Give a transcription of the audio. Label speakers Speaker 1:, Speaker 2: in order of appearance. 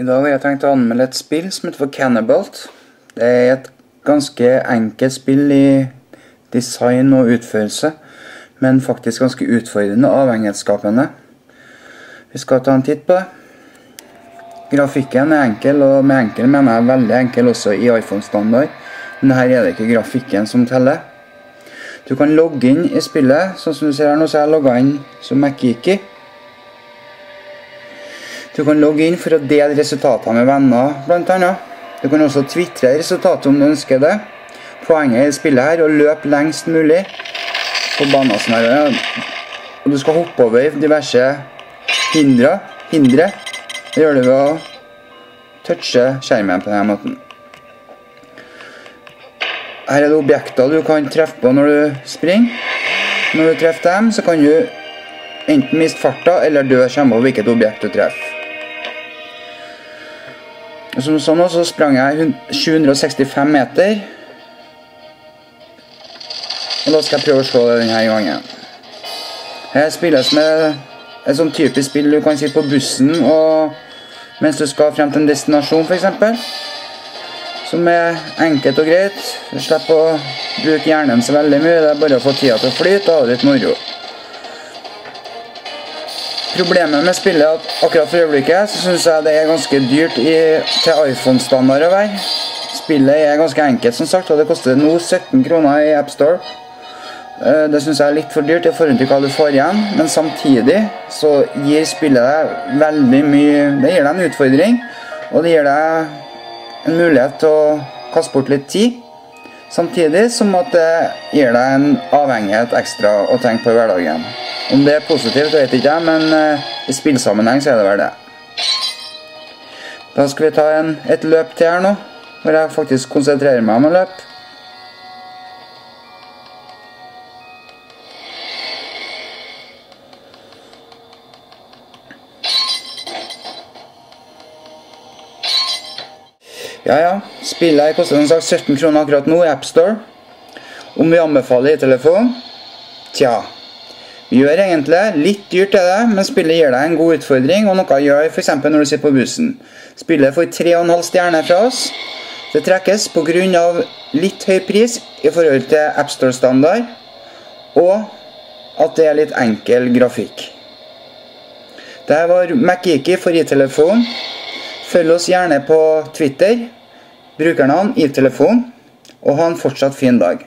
Speaker 1: I dag har jeg tenkt å anmelde et spill som heter for Cannibalt. Det er et ganske enkelt spill i design og utførelse, men faktisk ganske utfordrende og avhengighetsskapende. Vi skal ta en titt på det. Grafikken er enkel, og med enkel mener jeg veldig enkel også i iPhone-standard. Men her er det ikke grafikken som teller. Du kan logge inn i spillet, sånn som du ser her nå, så jeg logget inn som MacGeeky. Du kan logge inn for å dele resultater med venner, annet. Du kan også tvitre resultatet om du ønsker det. Poenget i spillet her er å løpe lengst mulig på banen som er Og du skal hoppe over diverse hindre. hindre. Det gjør du ved å touche skjermen på denne måten. Her er det objekter du kan treffe på når du springer. Når du treffer dem, så kan du enten miste farta eller dø kommer på hvilket objekt du treffer. Som sånn så sprang jeg 765 meter. Og da skal jeg prøve å slå det denne gangen. Her spilles med et sånn typisk spill du kan sitte på bussen og mens du skal frem til en destinasjon, f.eks. Som er enkelt og greit. Du slipper å bruke hjernen så veldig mye. Det er bare å få tida til å flyte og ha det litt moro. Problemet med spillet er at akkurat for øyeblikket så syns jeg det er ganske dyrt i, til iPhone-standard å være. Spillet er ganske enkelt, som sagt, og det koster nå 17 kroner i AppStore. Eh, det syns jeg er litt for dyrt i forhold til hva du får igjen, men samtidig så gir spillet deg veldig mye Det gir deg en utfordring, og det gir deg en mulighet til å kaste bort litt tid. Samtidig som at det gir deg en avhengighet ekstra å tenke på i hverdagen. Om det er positivt, vet ikke jeg, men uh, i spillsammenheng så er det vel det. Da skal vi ta en, et løp til her nå, hvor jeg faktisk konsentrerer meg om å løpe. Ja, ja. Spillet koster som sagt 17 kroner akkurat nå i AppStore. Om vi anbefaler i telefon? Tja. Vi gjør egentlig litt dyrt til det, men spillet gir deg en god utfordring, og noe gjør f.eks. når du sitter på bussen. Spillet får 3,5 stjerner fra oss. Det trekkes pga. litt høy pris i forhold til AppStore-standard, og at det er litt enkel grafikk. Dette var MacGeeky for i-telefon. Følg oss gjerne på Twitter. Brukernavn i-telefon. Og ha en fortsatt fin dag.